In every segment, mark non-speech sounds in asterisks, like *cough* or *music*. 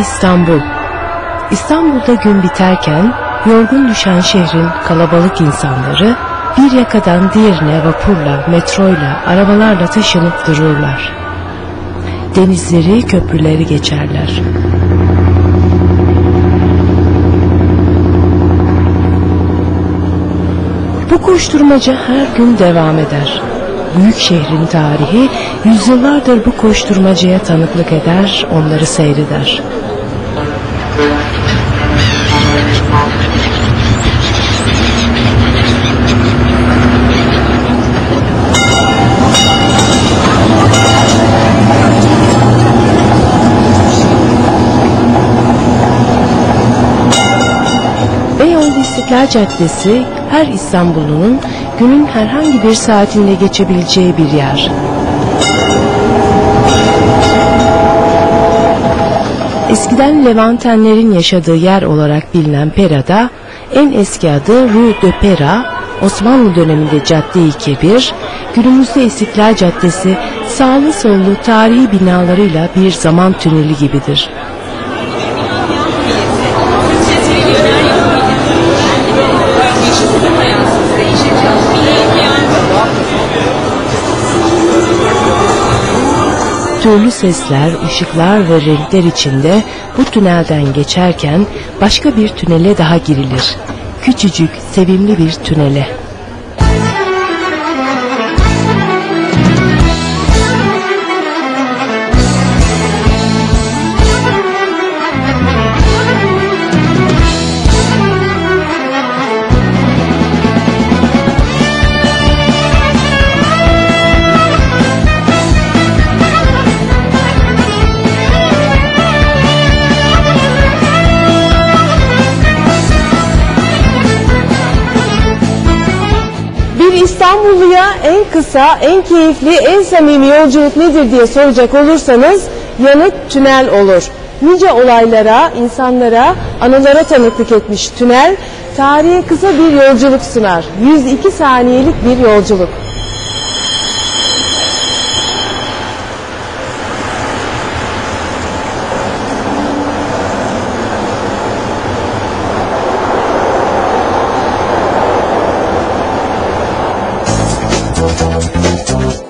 İstanbul. İstanbul'da gün biterken yorgun düşen şehrin kalabalık insanları bir yakadan diğerine vapurla, metroyla, arabalarla taşınıp dururlar. Denizleri, köprüleri geçerler. Bu koşturmaca her gün devam eder. Büyük şehrin tarihi yüzyıllardır bu koşturmacaya tanıklık eder, onları seyreder. İstiklal Caddesi her İstanbullunun günün herhangi bir saatinde geçebileceği bir yer. Eskiden Levantenlerin yaşadığı yer olarak bilinen Pera'da en eski adı Rue de Pera, Osmanlı döneminde Cadde-i Kebir, günümüzde İstiklal Caddesi sağlı sollu tarihi binalarıyla bir zaman tüneli gibidir. Türlü sesler, ışıklar ve renkler içinde bu tünelden geçerken başka bir tünele daha girilir. Küçücük, sevimli bir tünele. Kısa, en keyifli, en samimi yolculuk nedir diye soracak olursanız yanıt tünel olur. Nice olaylara, insanlara, anılara tanıklık etmiş tünel, tarihe kısa bir yolculuk sunar. 102 saniyelik bir yolculuk. thank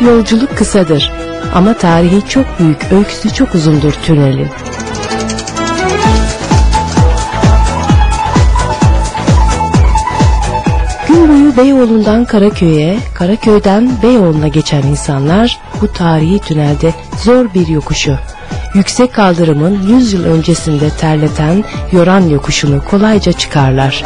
yolculuk kısadır. Ama tarihi çok büyük, öyküsü çok uzundur tünelin. Gün boyu Beyoğlu'ndan Karaköy'e, Karaköy'den Beyoğlu'na geçen insanlar bu tarihi tünelde zor bir yokuşu, yüksek kaldırımın 100 yıl öncesinde terleten, yoran yokuşunu kolayca çıkarlar.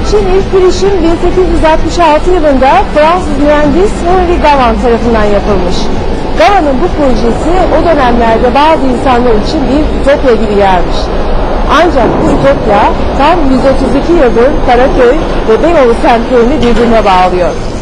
İçin ilk girişim 1866 yılında Fransız mühendis Henri Gavan tarafından yapılmış. Gavan'ın bu projesi o dönemlerde bazı insanlar için bir ütopya gibi gelmiş. Ancak bu ütopya tam 132 yıldır Karaköy ve Beyoğlu semtlerini birbirine bağlıyor.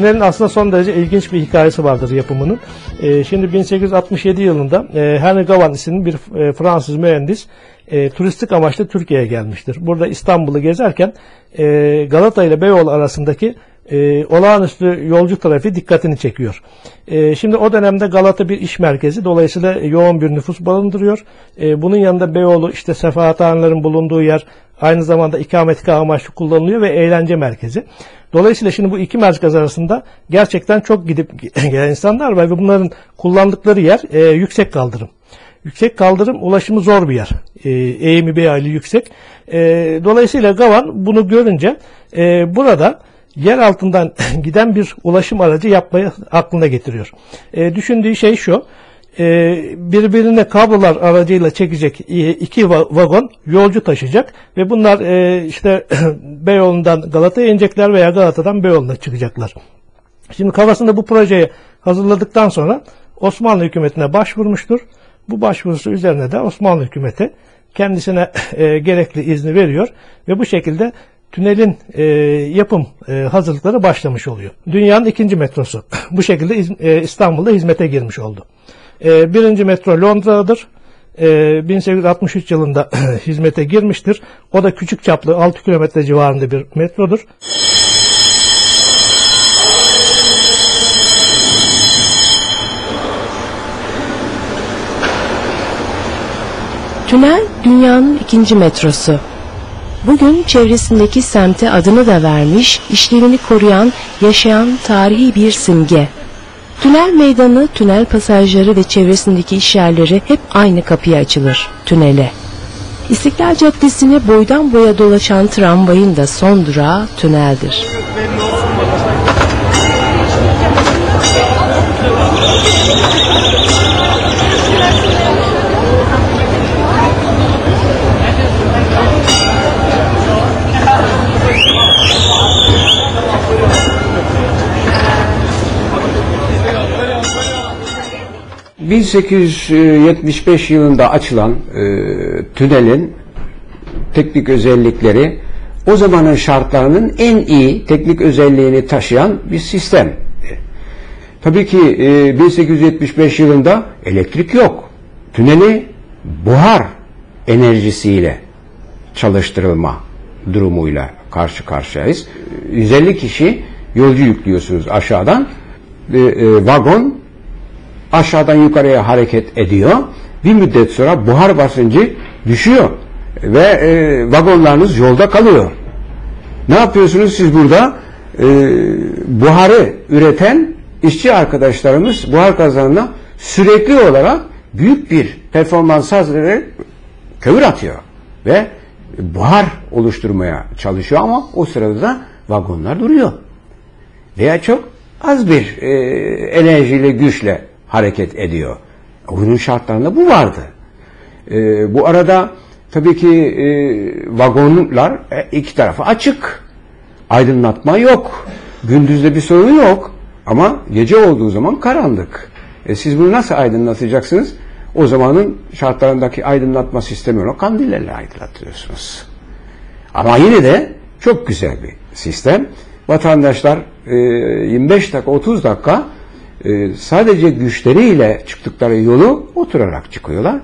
Tünelin aslında son derece ilginç bir hikayesi vardır yapımının. E, şimdi 1867 yılında e, Henry Gavan isimli bir e, Fransız mühendis e, turistik amaçlı Türkiye'ye gelmiştir. Burada İstanbul'u gezerken e, Galata ile Beyoğlu arasındaki e, olağanüstü yolcu trafiği dikkatini çekiyor. E, şimdi o dönemde Galata bir iş merkezi dolayısıyla yoğun bir nüfus barındırıyor. E, bunun yanında Beyoğlu işte sefahathanelerin bulunduğu yer aynı zamanda ikametgah amaçlı kullanılıyor ve eğlence merkezi. Dolayısıyla şimdi bu iki merkez arasında gerçekten çok gidip *laughs* gelen insanlar var ve bunların kullandıkları yer e, yüksek kaldırım. Yüksek kaldırım ulaşımı zor bir yer. E, eğimi bir aylı yüksek. E, dolayısıyla Gavan bunu görünce e, burada yer altından *laughs* giden bir ulaşım aracı yapmayı aklına getiriyor. E, düşündüğü şey şu. E, birbirine kablolar aracıyla çekecek iki va- vagon yolcu taşıyacak ve bunlar e, işte *clears throat* Beyoğlu'ndan Galata'ya inecekler veya Galata'dan Beyoğlu'na çıkacaklar. Şimdi kafasında bu projeyi hazırladıktan sonra Osmanlı hükümetine başvurmuştur. Bu başvurusu üzerine de Osmanlı hükümeti kendisine *clears throat* e, gerekli izni veriyor ve bu şekilde tünelin e, yapım e, hazırlıkları başlamış oluyor. Dünyanın ikinci metrosu *clears throat* bu şekilde e, İstanbul'da hizmete girmiş oldu. E, birinci metro Londra'dadır. E, 1863 yılında *clears throat* hizmete girmiştir. O da küçük çaplı 6 kilometre civarında bir metrodur. Tünel dünyanın ikinci metrosu. Bugün çevresindeki semte adını da vermiş, işlevini koruyan, yaşayan tarihi bir simge. Tünel meydanı, tünel pasajları ve çevresindeki işyerleri hep aynı kapıya açılır, tünele. İstiklal Caddesi'ni boydan boya dolaşan tramvayın da son durağı tüneldir. 1875 yılında açılan e, tünelin teknik özellikleri o zamanın şartlarının en iyi teknik özelliğini taşıyan bir sistem. Tabii ki e, 1875 yılında elektrik yok. Tüneli buhar enerjisiyle çalıştırılma durumuyla karşı karşıyayız. 150 kişi yolcu yüklüyorsunuz aşağıdan. E, e, vagon aşağıdan yukarıya hareket ediyor. Bir müddet sonra buhar basıncı düşüyor ve e, vagonlarınız yolda kalıyor. Ne yapıyorsunuz siz burada? E, buharı üreten işçi arkadaşlarımız buhar kazanına sürekli olarak büyük bir performans hazırlayarak kömür atıyor ve buhar oluşturmaya çalışıyor ama o sırada da vagonlar duruyor. Veya çok az bir e, enerjiyle, güçle hareket ediyor. Oyunun şartlarında bu vardı. E, bu arada tabii ki e, vagonlar e, iki tarafı açık. Aydınlatma yok. Gündüzde bir sorun yok. Ama gece olduğu zaman karanlık. E, siz bunu nasıl aydınlatacaksınız? O zamanın şartlarındaki aydınlatma sistemi olan kandillerle aydınlatıyorsunuz. Ama yine de çok güzel bir sistem. Vatandaşlar e, 25 dakika 30 dakika e, sadece güçleriyle çıktıkları yolu oturarak çıkıyorlar.